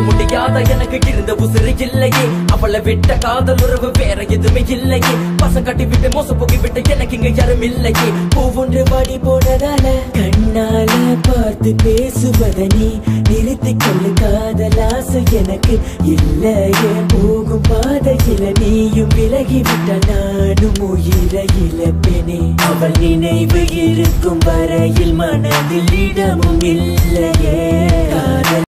முடியாத எனக்கு இருந்த உசிறு இல்லையே. அவளை விட்ட காதல் உறவு வேற எதுவுமே இல்லையே. பசம் கட்டி விட்டு மோசம் போகி விட்டு எனக்கு இங்க யாரும் இல்லையே. பூவொன்று வாடி போனதால கண்ணால பார்த்து பேசுவத நீ நிறுத்திக் கொள்ளு. காதலாசை எனக்கு இல்லையே. போகும் பாதையில நீயும் விலகி விட்ட நானும் உயிர இழப்பேனே. அவள் நினைவு இருக்கும் வரையில் மனதில் இடமும் இல்லையே.